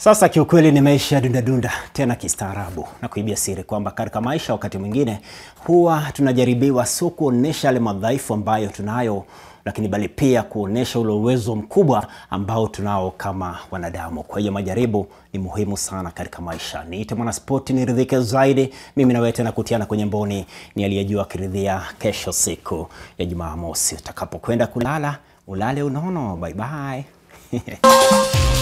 Sasa kiukweli ni maisha ya dundadunda tena kistaarabu, na kuibia siri kwamba katika maisha wakati mwingine huwa tunajaribiwa sio kuonesha yale madhaifu ambayo tunayo, lakini bali pia kuonesha ule uwezo mkubwa ambao tunao kama wanadamu. Kwa hiyo majaribu ni muhimu sana katika maisha. Niite mwanaspoti niridhike zaidi, mimi nawe tena kutiana kwenye mboni, ni aliyejua akiridhia kesho siku ya Jumamosi. Utakapokwenda kulala ulale unono. Bye bye.